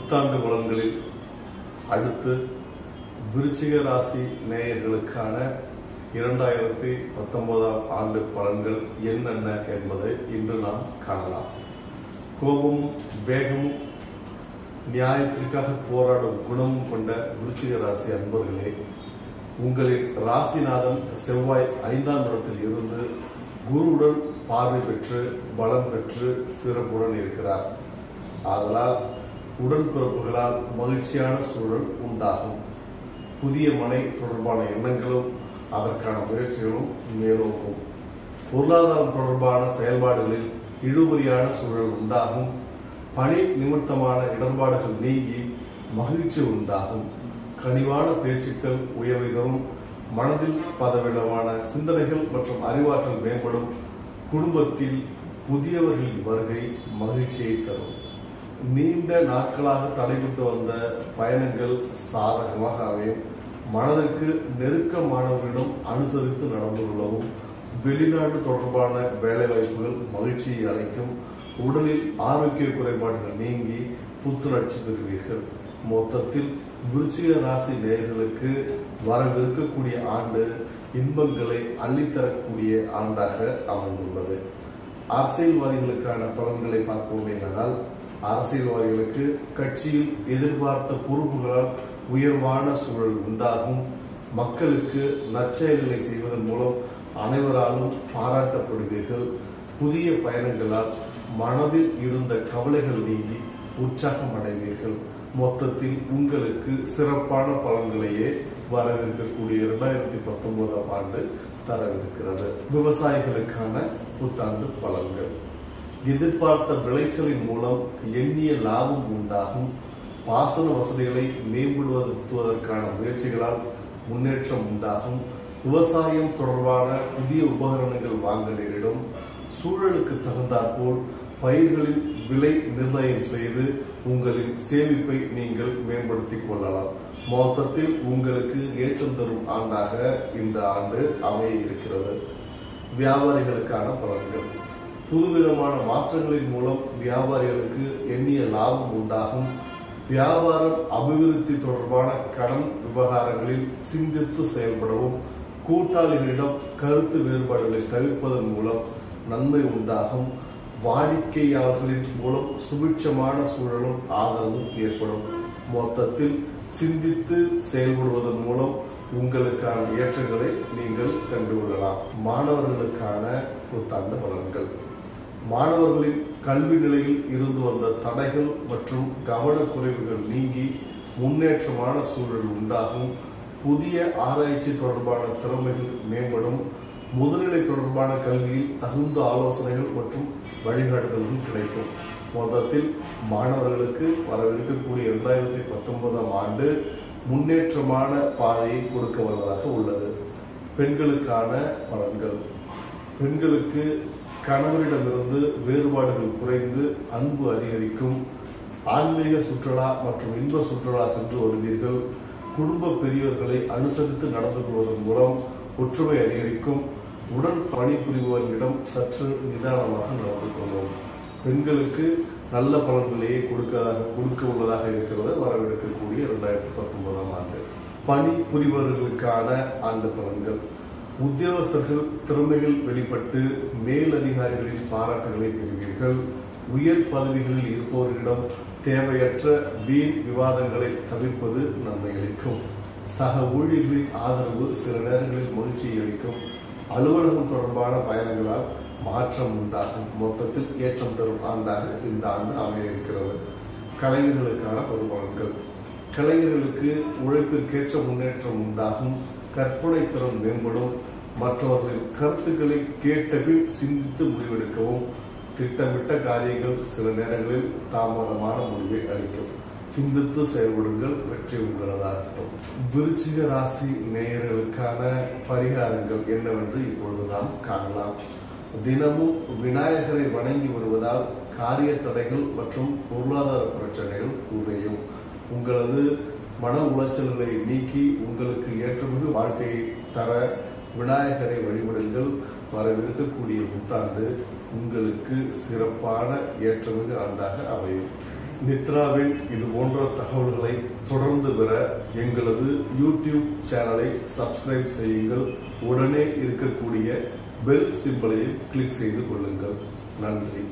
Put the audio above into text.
புத்தாண்டு பலன்களில் அடுத்து விருச்சிக ராசி நேயர்களுக்கான இரண்டாயிரத்தி பத்தொன்பதாம் ஆண்டு பலன்கள் என்னென்ன என்பதை இன்று நாம் காணலாம். கோபமும் வேகமும் நியாயத்திற்காக போராடும் குணமும் கொண்ட விருச்சிக ராசி அன்பர்களே உங்களின் ராசிநாதன் செவ்வாய் ஐந்தாம் இடத்தில் இருந்து குருவுடன் பார்வை பெற்று பலம் பெற்று சிறப்புடன் இருக்கிறார். ஆதலால் உடன்பிறப்புகளால் மகிழ்ச்சியான சூழல் உண்டாகும். புதிய மனை தொடர்பான எண்ணங்களும் அதற்கான முயற்சிகளும் மேலோக்கும் பொருளாதாரம் தொடர்பான செயல்பாடுகளில் இழுபறியான சூழல் உண்டாகும். பணி நிமித்தமான இடர்பாடுகள் நீங்கி மகிழ்ச்சி உண்டாகும். கனிவான பேச்சுக்கள் உயர்வை தரும். மனதில் பதவிடமான சிந்தனைகள் மற்றும் அறிவாற்றல் மேம்படும். குடும்பத்தில் புதியவர்களின் வருகை மகிழ்ச்சியை தரும். நீண்ட நாட்களாக தடைபட்டு வந்த பயணங்கள் சாதகமாக அமையும். மனதிற்கு நெருக்கமானவர்களிடம் அனுசரித்து நடந்து கொள்ளவும் வெளிநாடு தொடர்பான வேலைவாய்ப்புகள் மகிழ்ச்சியை அளிக்கும் உடலில் ஆரோக்கிய குறைபாடுகள் நீங்கி புத்துணர்ச்சி பெறுவீர்கள். மொத்தத்தில் விருச்சிக ராசி நேயர்களுக்கு வரவிருக்கக்கூடிய ஆண்டு இன்பங்களை அள்ளித்தரக்கூடிய ஆண்டாக அமைந்துள்ளது. அரசியல்வாதிகளுக்கான பலன்களை பார்ப்போமேயானால் அரசியல்வாதிகளுக்கு கட்சியில் எதிர்பார்த்த பொறுப்புகளால் உயர்வான சூழல் உண்டாகும். மக்களுக்கு நற்செயல்களை செய்வதன் மூலம் அனைவராலும் பாராட்டப்படுவீர்கள். புதிய பயணங்களால் மனதில் இருந்த கவலைகள் நீங்கி உற்சாகம் அடைவீர்கள் மொத்தத்தில் உங்களுக்கு சிறப்பான பலன்களையே வரவிருக்கக்கூடிய இரண்டாயிரத்தி பத்தொன்பதாம் ஆண்டு தரவிருக்கிறது. விவசாயிகளுக்கான புத்தாண்டு பலன்கள். எதிர்பார்த்த விளைச்சலின் மூலம் எண்ணிய லாபம் உண்டாகும். பாசன வசதிகளை மேம்படுத்துவதற்கான முயற்சிகளால் முன்னேற்றம் உண்டாகும். விவசாயம் தொடர்பான புதிய உபகரணங்கள் வாங்க நேரிடும். சூழலுக்கு தகுந்தாற்போல் பயிர்களின் விலை நிர்ணயம் செய்து உங்களின் சேமிப்பை நீங்கள் மேம்படுத்திக் கொள்ளலாம். மொத்தத்தில் உங்களுக்கு ஏற்றம் தரும் ஆண்டாக இந்த ஆண்டு அமைய இருக்கிறது. வியாபாரிகளுக்கான பலன்கள். புதுவிதமான மாற்றங்களின் மூலம் வியாபாரிகளுக்கு எண்ணிய லாபம் உண்டாகும். வியாபாரம் அபிவிருத்தி தொடர்பான கடன் விவகாரங்களில் சிந்தித்து செயல்படவும் கூட்டாளிகளிடம் கருத்து வேறுபாடுகளை தவிர்ப்பதன் மூலம் நன்மை உண்டாகும். வாடிக்கையாளர்களின் மூலம் சுபிட்சமான சூழலும் ஆதரவும் ஏற்படும். மொத்தத்தில் சிந்தித்து செயல்படுவதன் மூலம் உங்களுக்கான ஏற்றங்களை நீங்கள் கண்டுகொள்ளலாம். மாணவர்களுக்கான புத்தாண்டு பலன்கள். மாணவர்களின் கல்வி நிலையில் இருந்து வந்த தடைகள் மற்றும் கவனக்குறைவுகள் நீங்கி முன்னேற்றமான சூழல் உண்டாகும். புதிய ஆராய்ச்சி தொடர்பான திறமைகள் மேம்படும். முதுநிலை தொடர்பான கல்வியில் தகுந்த ஆலோசனைகள் மற்றும் வழிகாட்டுதல்கள் கிடைக்கும். மொத்தத்தில் மாணவர்களுக்கு வரவிருக்கக்கூடிய இரண்டாயிரத்தி பத்தொன்பதாம் ஆண்டு முன்னேற்றமான பாதையை கொடுக்க வல்லதாக உள்ளது. பெண்களுக்கான பலன்கள். பெண்களுக்கு கணவரிடமிருந்து வேறுபாடுகள் குறைந்து அன்பு அதிகரிக்கும். ஆன்மீக சுற்றுலா மற்றும் இன்ப சுற்றுலா சென்று வருவீர்கள். குடும்ப பெரியோர்களை அனுசரித்து நடந்து கொள்வதன் மூலம் ஒற்றுமை அதிகரிக்கும். உடன் பணிபுரிபவர்களிடம் சற்று நிதானமாக நடந்து கொள்வோம் பெண்களுக்கு நல்ல பலன்களையே கொடுக்கதாக கொடுக்க உள்ளதாக இருக்கிறது. வரவிருக்கக்கூடிய இரண்டாயிரத்தி பத்தொன்பதாம் ஆண்டு. பணி புரிபவர்களுக்கான ஆண்டு பலன்கள். உத்தியோகஸ்தர்கள் திறமைகள் வெளிப்பட்டு மேலதிகாரிகளின் பாராட்டுகளை பெறுவீர்கள். உயர் பதவிகளில் இருப்பவர்களிடம் தேவையற்ற வீண் விவாதங்களை தவிர்ப்பது நன்மை அளிக்கும். சக ஊழியர்களின் ஆதரவு சில நேரங்களில் மகிழ்ச்சியை அளிக்கும். அலுவலகம் தொடர்பான பயணங்களால் மாற்றம் உண்டாகும். மொத்தத்தில் ஏற்றம் தரும் ஆண்டாக இந்த ஆண்டு அமைய இருக்கிறது கலைஞர்களுக்கான பொது பலன்கள் கலைஞர்களுக்கு உழைப்பிற்கேற்ற முன்னேற்றம் உண்டாகும். கற்பனை திறன் மேம்படும். மற்றவர்களின் கருத்துக்களை கேட்டபின் சிந்தித்து முடிவெடுக்கவும். திட்டமிட்ட காரியங்கள் சில நேரங்களில் தாமதமான முடிவை அளிக்கும். சிந்தித்து செயல்படுங்கள் வெற்றி உங்களதாகட்டும் விருச்சிக ராசி நேயர்களுக்கான பரிகாரங்கள் என்னவென்று இப்பொழுது நாம் காணலாம். தினமும் விநாயகரை வணங்கி வருவதால் காரிய தடைகள் மற்றும் பொருளாதார பிரச்சனைகள் குறையும். உங்களது மன உளைச்சல்களை நீக்கி உங்களுக்கு ஏற்றமிகு வாழ்க்கையை தர விநாயகரை வழிபடுங்கள். வரவிருக்கக்கூடிய புத்தாண்டு உங்களுக்கு சிறப்பான ஏற்றமிகு ஆண்டாக அமையும். நித்ராவின் இது போன்ற தகவல்களை தொடர்ந்து பெற எங்களது யூடியூப் சேனலை சப்ஸ்கிரைப் செய்யுங்கள். உடனே இருக்கக்கூடிய பெல் சிம்பலையும் கிளிக் செய்து கொள்ளுங்கள். நன்றி.